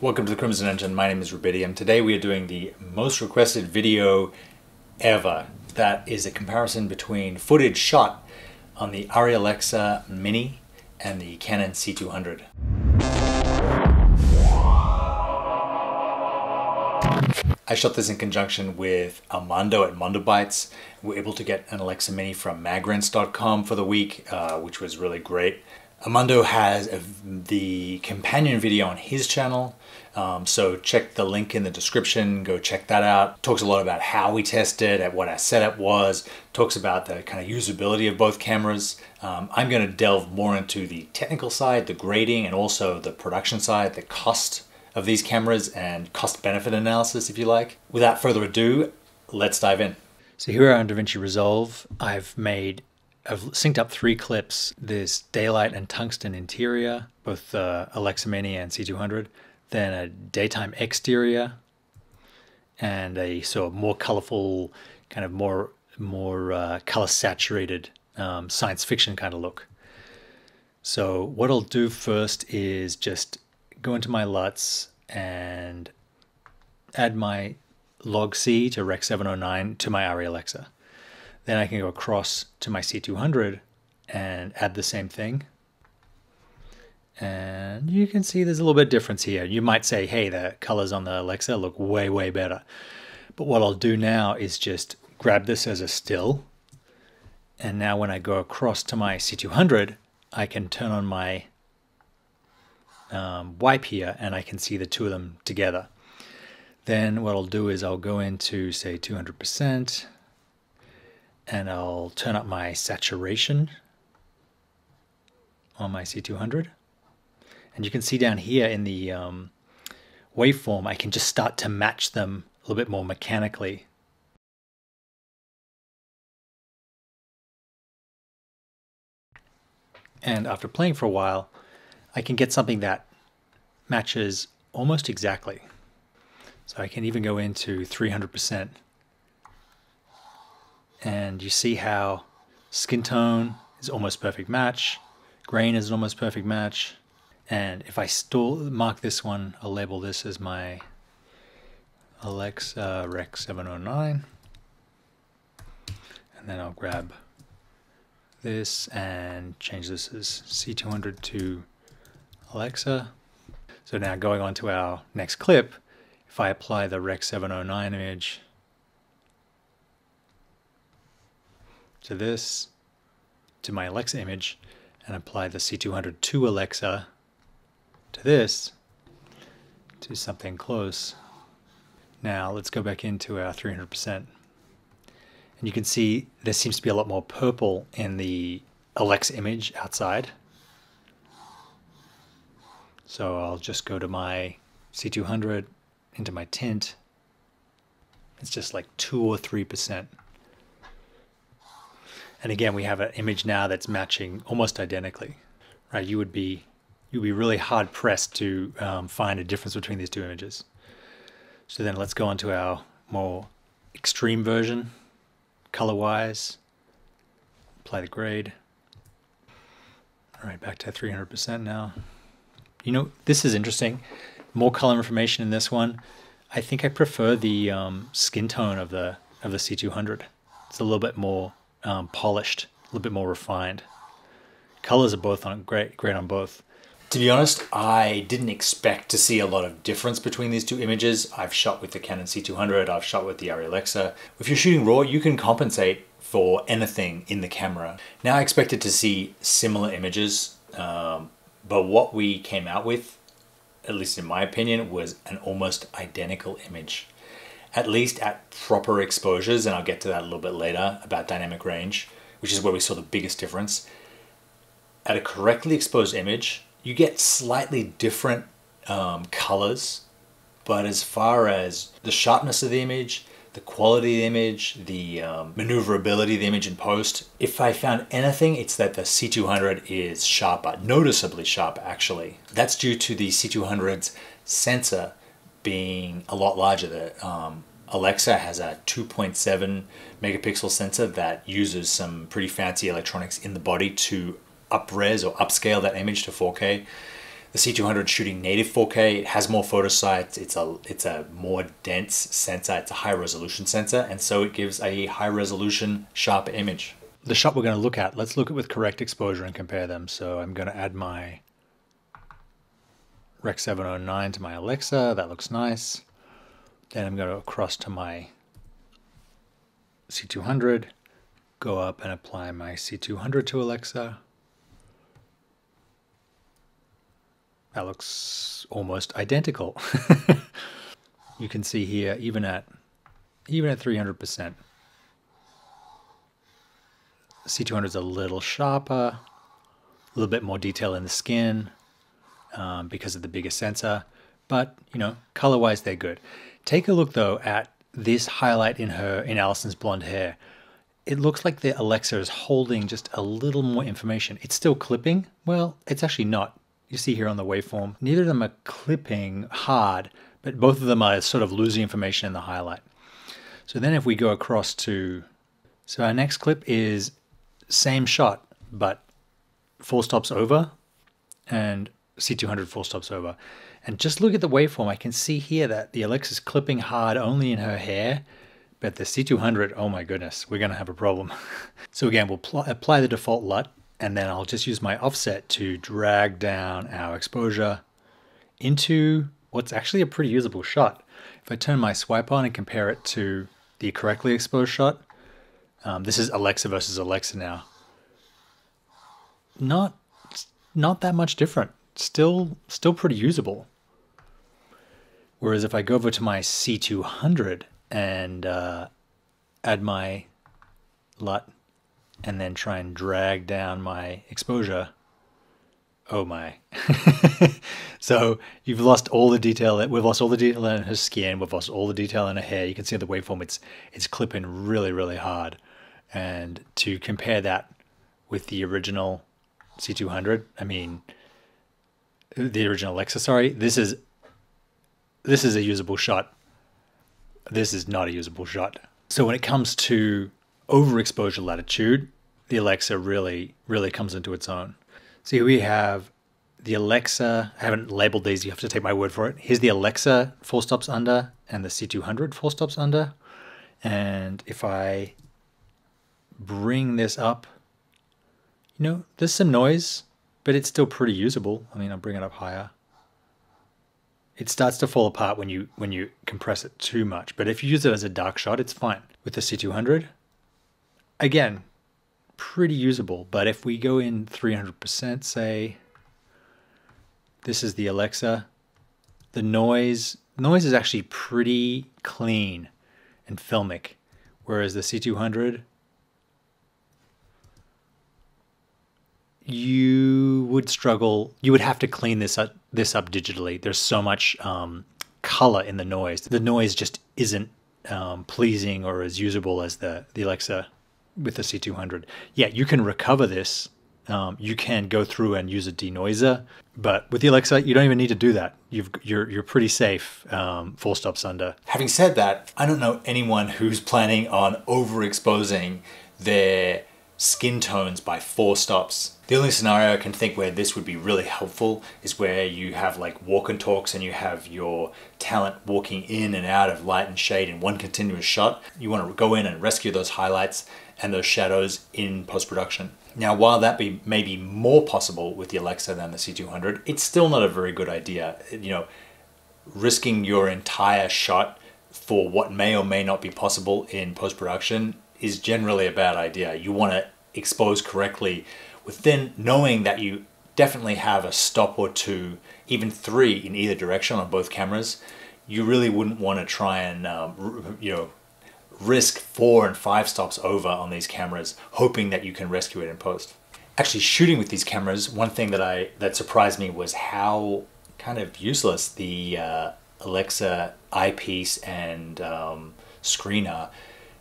Welcome to the Crimson Engine. My name is Rubidium. Today we are doing the most requested video ever. That is a comparison between footage shot on the Arri Alexa Mini and the Canon C200. I shot this in conjunction with Armando at Mondo Bytes. We were able to get an Alexa Mini from magrents.com for the week, uh, which was really great. Armando has a, the companion video on his channel, um, so check the link in the description, go check that out. Talks a lot about how we tested, at what our setup was, talks about the kind of usability of both cameras. Um, I'm going to delve more into the technical side, the grading, and also the production side, the cost of these cameras and cost benefit analysis, if you like. Without further ado, let's dive in. So here we are on DaVinci Resolve, I've made I've synced up three clips, this daylight and tungsten interior, both uh, Alexa Mini and C200, then a daytime exterior, and a sort of more colorful, kind of more more uh, color saturated um, science fiction kind of look. So what I'll do first is just go into my LUTs and add my log C to Rec 709 to my Arri Alexa. Then I can go across to my C200 and add the same thing. And you can see there's a little bit difference here. You might say, hey, the colors on the Alexa look way, way better. But what I'll do now is just grab this as a still. And now when I go across to my C200, I can turn on my um, wipe here and I can see the two of them together. Then what I'll do is I'll go into say 200% and I'll turn up my saturation on my C200. And you can see down here in the um, waveform, I can just start to match them a little bit more mechanically. And after playing for a while, I can get something that matches almost exactly. So I can even go into 300% and you see how skin tone is almost perfect match, grain is an almost perfect match, and if I still mark this one, I'll label this as my Alexa Rec 709, and then I'll grab this and change this as C200 to Alexa. So now going on to our next clip, if I apply the Rec 709 image to this, to my Alexa image, and apply the C200 to Alexa to this, to something close. Now let's go back into our 300%. And you can see there seems to be a lot more purple in the Alexa image outside. So I'll just go to my C200, into my tint. It's just like 2 or 3%. And again, we have an image now that's matching almost identically, right? You would be you'd be really hard pressed to um, find a difference between these two images. So then let's go on to our more extreme version, color-wise. Apply the grade. All right, back to 300% now. You know, this is interesting. More color information in this one. I think I prefer the um, skin tone of the of the C200. It's a little bit more um, polished, a little bit more refined. Colors are both on great, great on both. To be honest, I didn't expect to see a lot of difference between these two images. I've shot with the Canon C200, I've shot with the Arri Alexa. If you're shooting RAW, you can compensate for anything in the camera. Now I expected to see similar images, um, but what we came out with, at least in my opinion, was an almost identical image at least at proper exposures, and I'll get to that a little bit later about dynamic range, which is where we saw the biggest difference. At a correctly exposed image, you get slightly different um, colors, but as far as the sharpness of the image, the quality of the image, the um, maneuverability of the image in post, if I found anything, it's that the C200 is sharper, noticeably sharper actually. That's due to the C200's sensor being a lot larger. The um, Alexa has a 2.7 megapixel sensor that uses some pretty fancy electronics in the body to upres or upscale that image to 4K. the C200 shooting native 4K. It has more photo sites. It's a it's a more dense sensor. It's a high resolution sensor, and so it gives a high resolution, sharp image. The shot we're going to look at, let's look at with correct exposure and compare them. So I'm going to add my Rec 709 to my Alexa. That looks nice. Then I'm going to cross to my C200, go up and apply my C200 to Alexa. That looks almost identical. you can see here, even at even at 300%, C200 is a little sharper, a little bit more detail in the skin um, because of the bigger sensor. But you know, color-wise, they're good. Take a look though at this highlight in her in Allison's blonde hair. It looks like the Alexa is holding just a little more information. It's still clipping. Well, it's actually not you see here on the waveform, neither of them are clipping hard, but both of them are sort of losing information in the highlight. So then if we go across to, so our next clip is same shot, but four stops over and C200 full stops over. And just look at the waveform. I can see here that the Alexa's clipping hard only in her hair, but the C200, oh my goodness, we're to have a problem. so again, we'll apply the default LUT and then I'll just use my offset to drag down our exposure into what's actually a pretty usable shot. If I turn my swipe on and compare it to the correctly exposed shot, um, this is Alexa versus Alexa now. Not, not that much different. Still, still pretty usable. Whereas if I go over to my C200 and uh, add my LUT and then try and drag down my exposure. Oh my. so you've lost all the detail. We've lost all the detail in her skin. We've lost all the detail in her hair. You can see the waveform. It's it's clipping really really hard. And to compare that with the original C200, I mean, the original Alexa. Sorry, this is this is a usable shot. This is not a usable shot. So when it comes to overexposure latitude, the Alexa really, really comes into its own. See, we have the Alexa, I haven't labeled these, you have to take my word for it. Here's the Alexa full stops under and the C200 full stops under. And if I bring this up, you know, there's some noise, but it's still pretty usable. I mean, I'll bring it up higher. It starts to fall apart when you when you compress it too much. But if you use it as a dark shot, it's fine. With the C200, again, pretty usable. But if we go in 300%, say, this is the Alexa, the noise, noise is actually pretty clean and filmic. Whereas the C200, you would struggle, you would have to clean this up, this up digitally. There's so much um, color in the noise. The noise just isn't um, pleasing or as usable as the, the Alexa with the C200. Yeah, you can recover this. Um, you can go through and use a denoiser, but with the Alexa, you don't even need to do that. You've, you're you're pretty safe. Um, full stops under. Having said that, I don't know anyone who's planning on overexposing their skin tones by four stops. The only scenario I can think where this would be really helpful is where you have like walk and talks and you have your talent walking in and out of light and shade in one continuous shot. You want to go in and rescue those highlights and those shadows in post-production. Now, while that be may be more possible with the Alexa than the C200, it's still not a very good idea. You know, risking your entire shot for what may or may not be possible in post-production is generally a bad idea. You want to expose correctly within knowing that you definitely have a stop or two, even three in either direction on both cameras. You really wouldn't want to try and um, you know risk four and five stops over on these cameras, hoping that you can rescue it in post. Actually, shooting with these cameras, one thing that I that surprised me was how kind of useless the uh, Alexa eyepiece and um, screen are.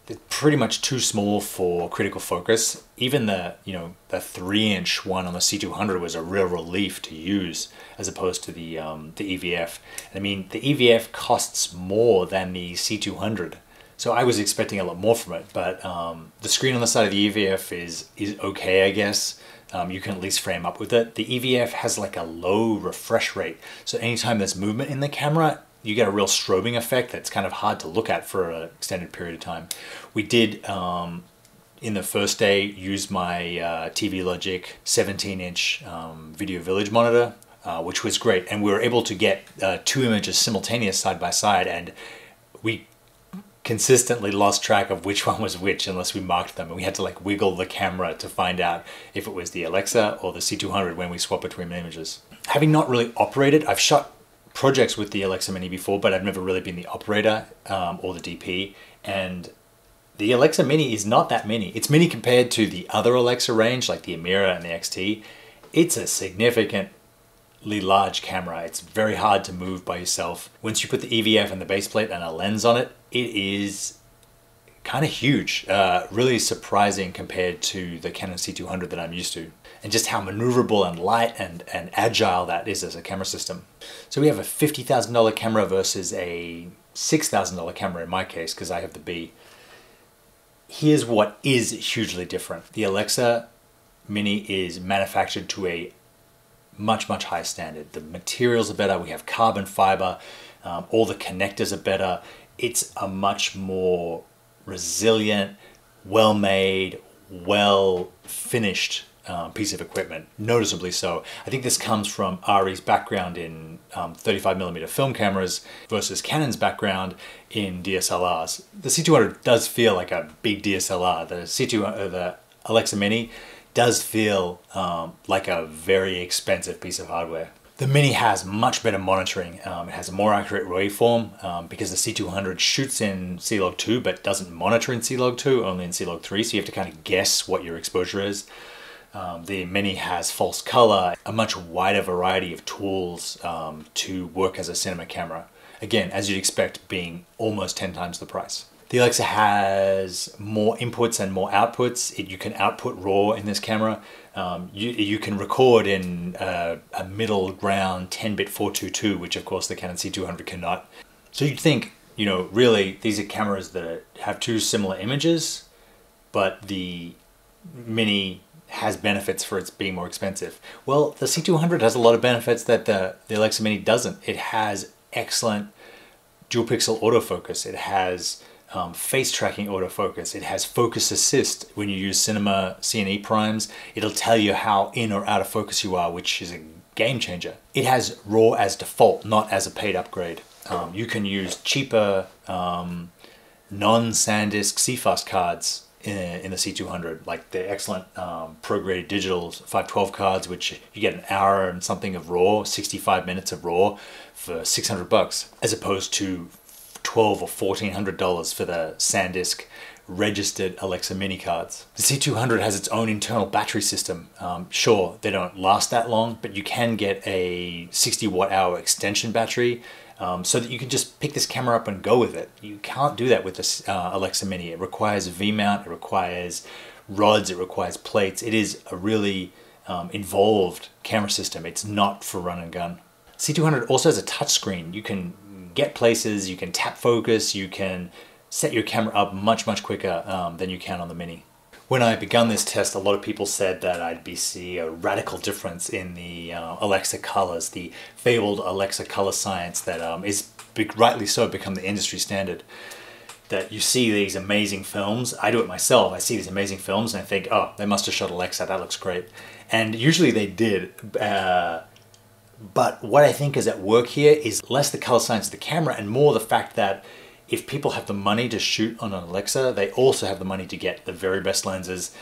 They're pretty much too small for critical focus. Even the you know the three inch one on the C200 was a real relief to use as opposed to the um, the EVF. I mean the EVF costs more than the C200 so I was expecting a lot more from it, but um, the screen on the side of the EVF is is okay, I guess. um, you can at least frame up with it. The EVF has like a low refresh rate. So anytime there's movement in the camera, you get a real strobing effect that's kind of hard to look at for an extended period of time. We did, um, in the first day, use my uh, TV Logic 17 inch um, Video Village monitor, uh, which was great. And we were able to get uh, two images simultaneous side by side and we consistently lost track of which one was which unless we marked them and we had to like wiggle the camera to find out if it was the Alexa or the C200 when we swap between images. Having not really operated, I've shot projects with the Alexa Mini before, but I've never really been the operator um, or the DP. And the Alexa Mini is not that mini. It's mini compared to the other Alexa range, like the Amira and the XT. It's a significantly large camera. It's very hard to move by yourself. Once you put the EVF and the base plate and a lens on it, it is kind of huge. Uh, really surprising compared to the Canon C200 that I'm used to and just how maneuverable and light and, and agile that is as a camera system. So we have a $50,000 camera versus a $6,000 camera in my case because I have the B. Here's what is hugely different. The Alexa Mini is manufactured to a much, much higher standard. The materials are better. We have carbon fiber. Um, all the connectors are better. It's a much more resilient, well-made, well-finished um, piece of equipment, noticeably so. I think this comes from Arri's background in um, 35mm film cameras versus Canon's background in DSLRs. The C200 does feel like a big DSLR. The C200, uh, the Alexa Mini does feel um, like a very expensive piece of hardware. The Mini has much better monitoring. Um, it has a more accurate waveform um, because the C200 shoots in C-Log 2 but doesn't monitor in C-Log 2, only in C-Log 3, so you have to kind of guess what your exposure is. Um, the Mini has false color, a much wider variety of tools um, to work as a cinema camera. Again, as you'd expect, being almost 10 times the price. The Alexa has more inputs and more outputs. It, you can output RAW in this camera. Um, you, you can record in uh, a middle ground 10-bit 422, which of course the Canon C200 cannot. So you'd think, you know, really these are cameras that have two similar images, but the Mini has benefits for its being more expensive. Well, the C200 has a lot of benefits that the, the Alexa Mini doesn't. It has excellent dual pixel autofocus. It has um, face tracking autofocus. It has focus assist. When you use cinema CN-E primes, it'll tell you how in or out of focus you are, which is a game changer. It has RAW as default, not as a paid upgrade. Um, you can use cheaper um, non-SanDisk CFast cards in, in the C200, like the excellent um, pro-graded digital 512 cards, which you get an hour and something of RAW, 65 minutes of RAW for 600 bucks, as opposed to 12 or 1400 dollars for the SanDisk registered Alexa mini cards. The C200 has its own internal battery system. Um, sure, they don't last that long, but you can get a 60 watt hour extension battery um, so that you can just pick this camera up and go with it. You can't do that with this uh, Alexa Mini. It requires a V-mount, it requires rods, it requires plates. It is a really um, involved camera system. It's not for run and gun. C200 also has a touchscreen. You can get places, you can tap focus, you can set your camera up much, much quicker um, than you can on the Mini. When I begun this test, a lot of people said that I'd be see a radical difference in the uh, Alexa colors, the fabled Alexa color science that um, is rightly so become the industry standard. That you see these amazing films. I do it myself. I see these amazing films and I think, oh, they must have shot Alexa. That looks great. And usually they did. Uh, but what I think is at work here is less the color science of the camera and more the fact that if people have the money to shoot on an Alexa, they also have the money to get the very best lenses,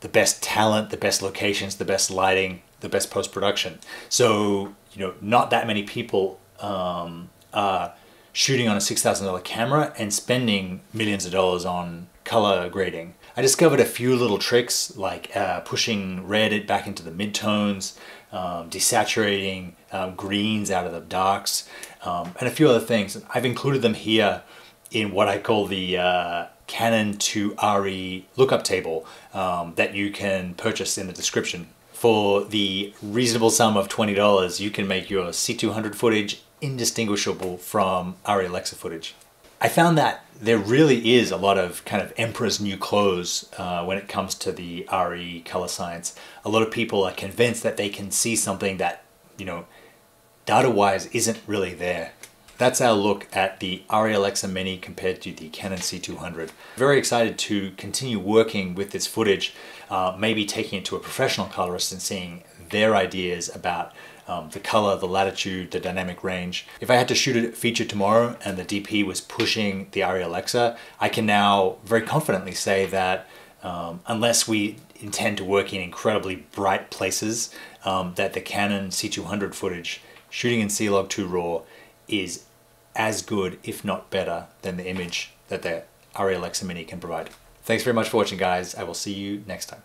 the best talent, the best locations, the best lighting, the best post-production. So, you know, not that many people um, are shooting on a $6,000 camera and spending millions of dollars on color grading. I discovered a few little tricks like uh, pushing red back into the midtones, um, desaturating um, greens out of the darks, um, and a few other things. I've included them here in what I call the uh, Canon to ARRI lookup table um, that you can purchase in the description. For the reasonable sum of $20, you can make your C200 footage indistinguishable from ARRI Alexa footage. I found that there really is a lot of kind of emperor's new clothes uh, when it comes to the ARRI color science. A lot of people are convinced that they can see something that, you know, data-wise isn't really there. That's our look at the ARRI Alexa Mini compared to the Canon C200. Very excited to continue working with this footage, uh, maybe taking it to a professional colorist and seeing their ideas about um, the color, the latitude, the dynamic range. If I had to shoot a feature tomorrow and the DP was pushing the ARRI Alexa, I can now very confidently say that um, unless we intend to work in incredibly bright places, um, that the Canon C200 footage shooting in C-Log 2 RAW is as good, if not better, than the image that the Alexa Mini can provide. Thanks very much for watching, guys. I will see you next time.